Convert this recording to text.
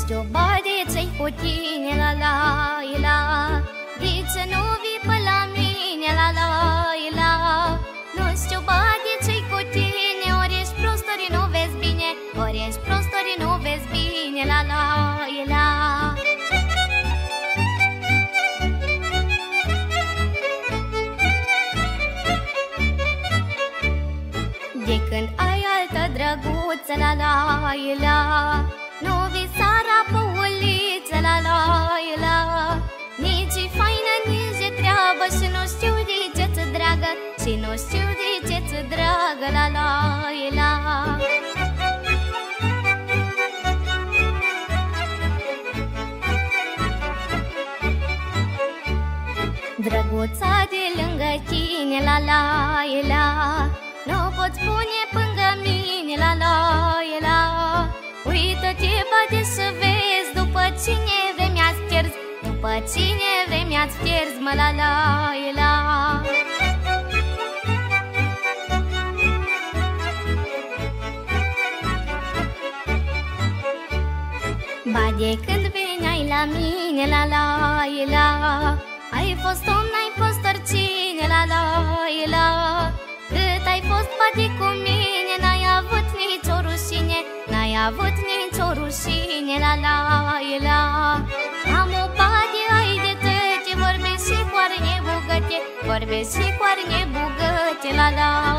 Nu știu, bade ce-i cu tine, la la la. De ce nu vii pe la mine, la la la? Nu știu, bade ce-i cu tine Ori ești prost, ori nu vezi bine. Ori ești prost, ori nu vezi bine, la la la. De când ai altă drăguță, la la la. Nu vii seara pe uliță, la la la Nici faină, nici de treabă Și nu știu de ce ți dragă Și nu știu de ce ți dragă, la la la Drăguța de lângă tine, la la la Nu pot spune pângă mine, la la la Uită-te, bate să cine vrei mi-ați pierzi, mă la la la. Ba de când veneai la mine, la la la. Ai fost om, n-ai fost oricine, la la la. Cât ai fost bate cu mine, n-ai avut nicio rușine N-ai avut nicio rușine, la la la arne bugăte Vorbești și cu arne bugăte, la la la